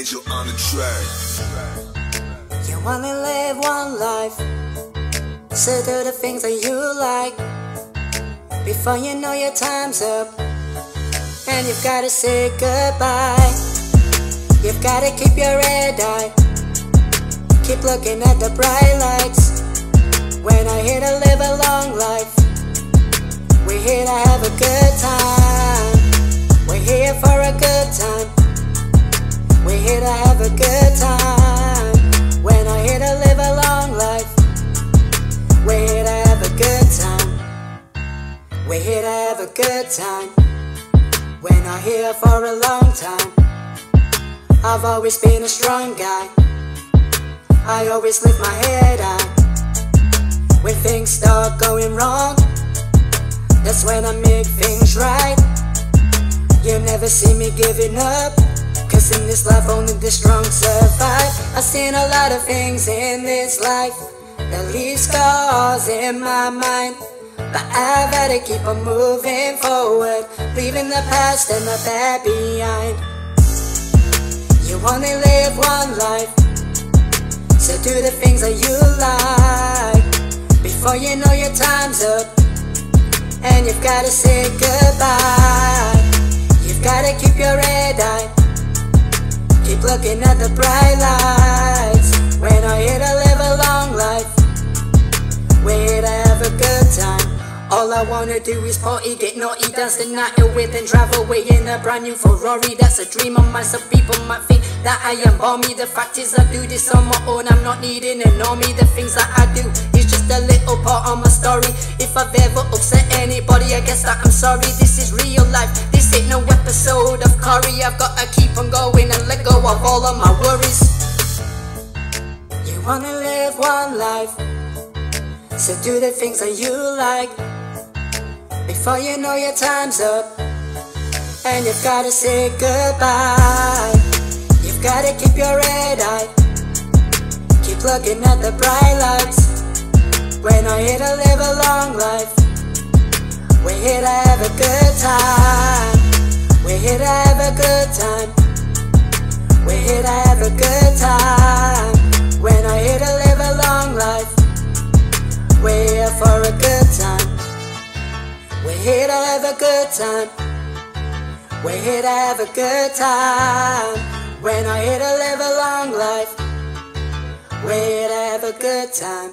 Angel on the track. You only live one life, so do the things that you like. Before you know your time's up, and you've gotta say goodbye. You've gotta keep your head high, keep looking at the bright lights. When I here to live a long life, we're here to have a good here to have a good time. When I here to live a long life, we're here to have a good time. We're here to have a good time. When I'm here for a long time, I've always been a strong guy. I always lift my head up When things start going wrong, that's when I make things right. You never see me giving up. In this life only the strong survive. I've seen a lot of things in this life That leave scars in my mind. But I've gotta keep on moving forward Leaving the past and the bad behind. You only live one life So do the things that you like. Before you know your time's up And you've gotta say goodbye looking at the bright lights When I here to live a long life here to have a good time all I wanna do is party, get naughty, dance the night away, then drive away in a brand new Ferrari. That's a dream of mine. Some people might think that I am balmy. The fact is, I do this on my own. I'm not needing an army. The things that I do is just a little part of my story. If I've ever upset anybody, I guess that I'm sorry. This is real life. This no episode of Corrie. I've gotta keep on going and let go of all of my worries. You wanna live one life, so do the things that you like. Before you know your time's up And you've gotta say goodbye You've gotta keep your head high Keep looking at the bright lights When I'm here to live a long life We're here to have a good time We're here to have a good time We're here to have a good time When I'm here to live a long life We're here for a good time we're here to have a good time. We're here to have a good time. When I'm here to live a long life. We're here to have a good time.